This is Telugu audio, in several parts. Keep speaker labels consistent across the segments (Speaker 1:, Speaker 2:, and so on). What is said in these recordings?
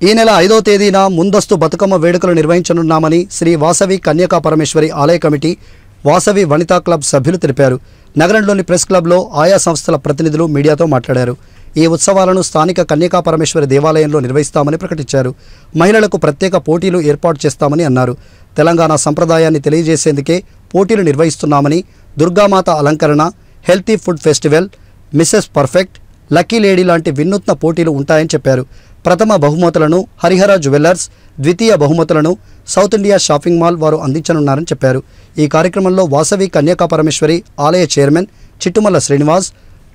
Speaker 1: ఈ నెల ఐదో తేదీన ముందస్తు బతుకమ్మ వేడుకలు నిర్వహించనున్నామని శ్రీ వాసవి కన్యకా పరమేశ్వరి ఆలయ కమిటీ వాసవి వనితా క్లబ్ సభ్యులు తెలిపారు. నగరంలోని ప్రెస్ క్లబ్లో ఆయా సంస్థల ప్రతినిధులు మీడియాతో మాట్లాడారు. ఈ ఉత్సవాలను స్థానిక కన్యకా పరమేశ్వరి దేవాలయంలో నిర్వహిస్తామని ప్రకటించారు. మహిళలకు ప్రత్యేక పోటీలు ఏర్పాటు చేస్తామని అన్నారు. తెలంగాణ సంప్రదాయాన్ని తెలియజేసేందుకే పోటీలు నిర్వహిస్తున్నామని దుర్గామాత అలంకరణ healthy food festival Mrs perfect lucky lady లాంటి వినూత్న పోటీలు ఉంటాయని చెప్పారు. ప్రథమ బహుమతులను హరిహర జ్యువెల్లర్స్ ద్వితీయ బహుమతులను సౌత్ ఇండియా షాపింగ్ మాల్ వారు అందించనున్నారని చెప్పారు. ఈ కార్యక్రమంలో వాసవి కన్యకా పరమేశ్వరి ఆలయ చైర్మన్ చిట్టుమల్ల శ్రీనివాస్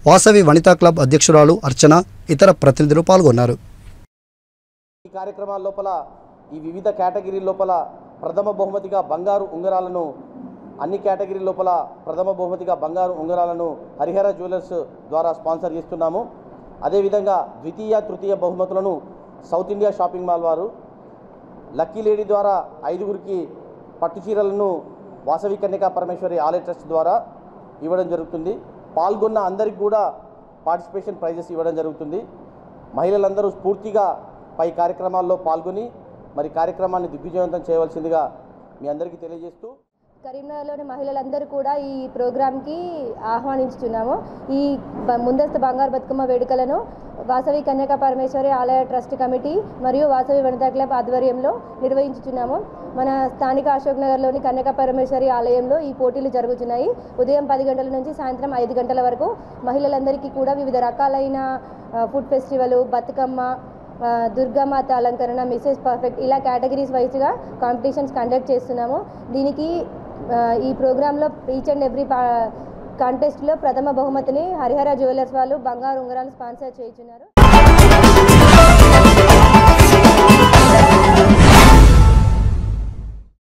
Speaker 1: వాసవి వనితా క్లబ్ అధ్యక్షురాలు అర్చన ఇతర ప్రతినిధులు పాల్గొన్నారు.
Speaker 2: ఈ కార్యక్రమాల లోపల ఈ వివిధ కేటగిరీ లోపల ప్రథమ బహుమతిగా బంగారు ఉంగరాలను అన్ని కేటగిరీ లోపల ప్రథమ బహుమతిగా బంగారు ఉంగరాలను హరిహర జ్యువెలర్స్ ద్వారా స్పాన్సర్ చేస్తున్నాము. అదేవిధంగా ద్వితీయ తృతీయ బహుమతులను సౌత్ ఇండియా షాపింగ్ మాల్ వారు లక్కీ లేడీ ద్వారా ఐదుగురికి పట్టు చీరలను వాసవి కన్యకా పరమేశ్వరి ఆలయ ట్రస్ట్ ద్వారా ఇవ్వడం జరుగుతుంది. పాల్గొన్న అందరికి కూడా పార్టిసిపేషన్ ప్రైజెస్ ఇవ్వడం జరుగుతుంది. మహిళలందరూ స్ఫూర్తిగా పై కార్యక్రమాల్లో పాల్గొని మరి కార్యక్రమాన్ని దిగ్విజయవంతం చేయవలసిందిగా మీ అందరికీ తెలియజేస్తూ
Speaker 3: కరీంనగర్లోని మహిళలందరూ కూడా ఈ ప్రోగ్రాంకి ఆహ్వానించుతున్నాము ఈ ముందస్తు బంగారు బతుకమ్మ వేడుకలను వాసవి కన్యక పరమేశ్వరి ఆలయ ట్రస్ట్ కమిటీ మరియు వాసవి వనితా క్లబ్ ఆధ్వర్యంలో నిర్వహించుతున్నాము మన స్థానిక అశోక్ నగర్లోని కన్యక పరమేశ్వరి ఆలయంలో ఈ పోటీలు జరుగుతున్నాయి ఉదయం పది గంటల నుంచి సాయంత్రం ఐదు గంటల వరకు మహిళలందరికీ కూడా వివిధ రకాలైన ఫుడ్ ఫెస్టివల్ బతుకమ్మ దుర్గామాత అలంకరణ మిస్సెస్ పర్ఫెక్ట్ ఇలా కేటగిరీస్ వైజ్గా కాంపిటీషన్స్ కండక్ట్ చేస్తున్నాము. దీనికి ఈ ప్రోగ్రాంలో ఈచ్ అండ్ ఎవ్రీ కాంటెస్ట్లో ప్రథమ బహుమతిని హరిహర జ్యువెలర్స్ వాళ్ళు బంగారు ఉంగరాలు స్పాన్సర్ చేయించున్నారు.